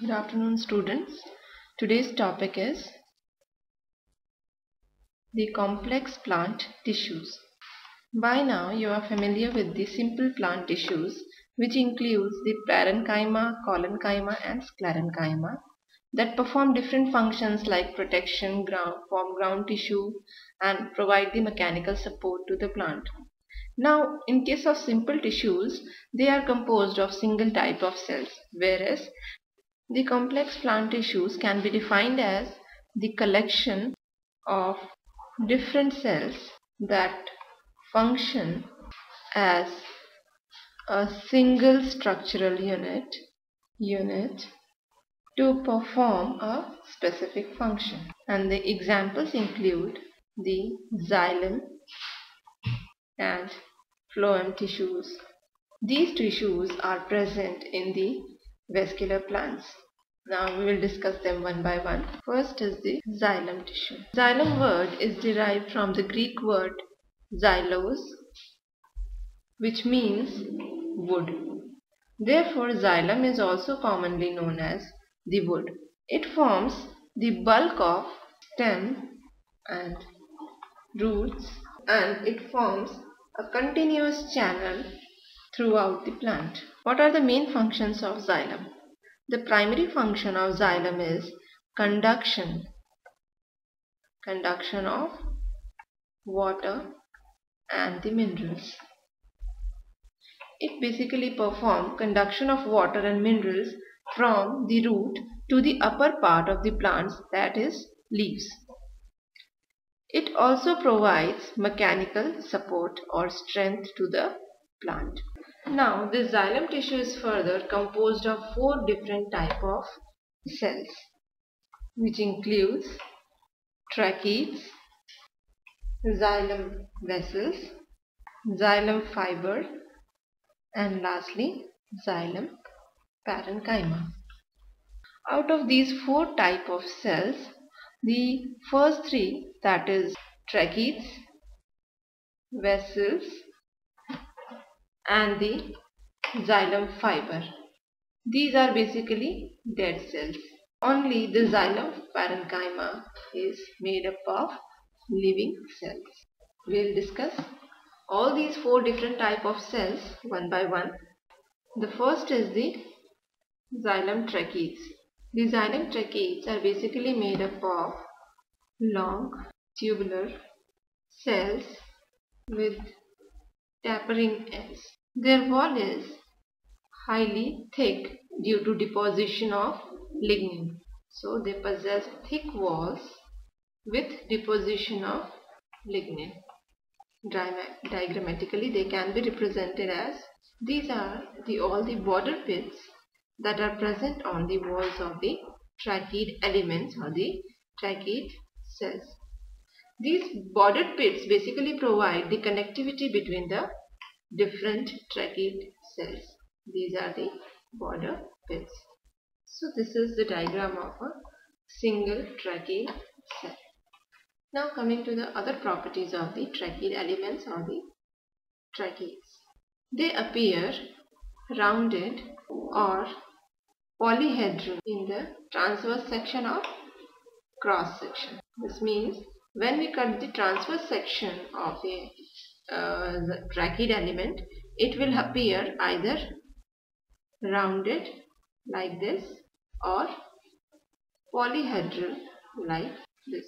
Good afternoon students. Today's topic is the complex plant tissues. By now you are familiar with the simple plant tissues which includes the parenchyma, collenchyma and sclerenchyma that perform different functions like protection, ground, form ground tissue and provide the mechanical support to the plant. Now, in case of simple tissues, they are composed of single type of cells, whereas the complex plant tissues can be defined as the collection of different cells that function as a single structural unit unit to perform a specific function and the examples include the xylem and phloem tissues. These tissues are present in the vascular plants. Now we will discuss them one by one. First is the xylem tissue. Xylem word is derived from the Greek word xylos which means wood. Therefore xylem is also commonly known as the wood. It forms the bulk of stem and roots and it forms a continuous channel throughout the plant. What are the main functions of xylem? The primary function of xylem is conduction. Conduction of water and the minerals. It basically performs conduction of water and minerals from the root to the upper part of the plants that is leaves. It also provides mechanical support or strength to the plant. Now the xylem tissue is further composed of four different type of cells which includes tracheids, xylem vessels, xylem fiber and lastly xylem parenchyma. Out of these four type of cells, the first three that is tracheids, vessels and the xylem fiber. These are basically dead cells. Only the xylem parenchyma is made up of living cells. We will discuss all these four different type of cells one by one. The first is the xylem tracheids. The xylem tracheids are basically made up of long tubular cells with tapering ends. Their wall is highly thick due to deposition of lignin. So they possess thick walls with deposition of lignin. Diagrammatically they can be represented as these are the all the border pits that are present on the walls of the tracheid elements or the tracheid cells. These bordered pits basically provide the connectivity between the different tracheid cells. These are the border pits. So this is the diagram of a single tracheid cell. Now coming to the other properties of the tracheid elements or the tracheids. They appear rounded or polyhedral in the transverse section or cross section. This means when we cut the transverse section of a uh, tracheid element, it will appear either rounded like this or polyhedral like this.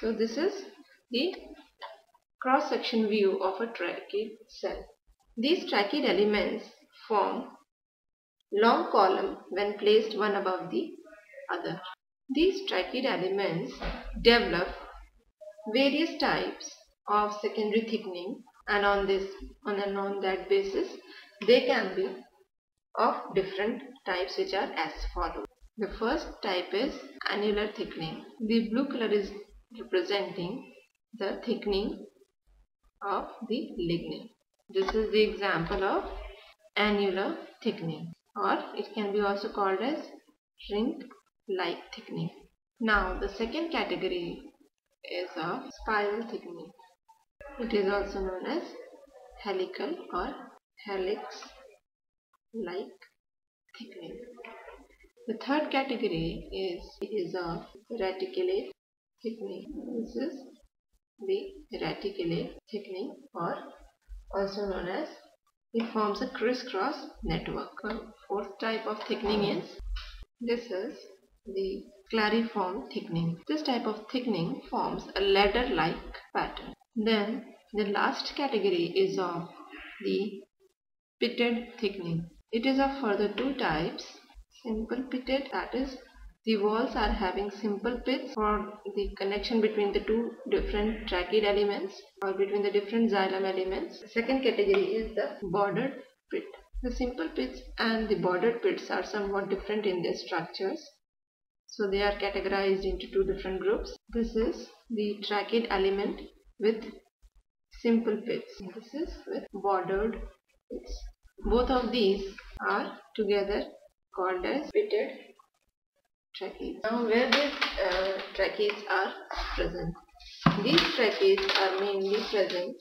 So this is the cross section view of a tracheid cell. These tracheid elements form long column when placed one above the other. These tracheid elements develop various types of secondary thickening and on this on and on that basis they can be of different types which are as follows. The first type is annular thickening. The blue color is representing the thickening of the lignin. This is the example of annular thickening or it can be also called as ring like thickening. Now the second category is of spiral thickening. It is also known as helical or helix like thickening. The third category is, is of reticulate thickening. This is the reticulate thickening or also known as it forms a crisscross network. Fourth type of thickening is this is the scalariform thickening. This type of thickening forms a ladder-like pattern. Then the last category is of the pitted thickening. It is of further two types. Simple pitted that is the walls are having simple pits for the connection between the two different trachea elements or between the different xylem elements. The second category is the bordered pit. The simple pits and the bordered pits are somewhat different in their structures. So they are categorized into two different groups. This is the trachea element with simple pits. This is with bordered pits. Both of these are together called as pitted tracheids. Now where these uh, trachees are present? These tracheids are mainly present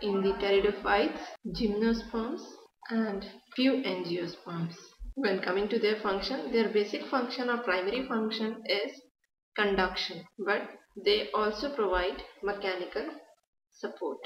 in the pteridophytes, gymnosperms and few angiosperms. When coming to their function, their basic function or primary function is conduction but they also provide mechanical support.